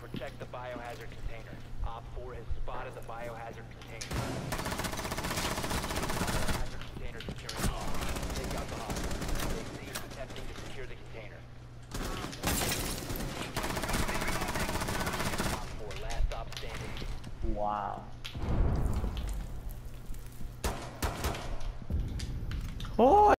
Protect the biohazard container. Op 4 has spotted the biohazard container. Biohazard container securing off. Take out the hostage. They cease attempting to secure the container. Op 4, last stop standing. Wow. Oh!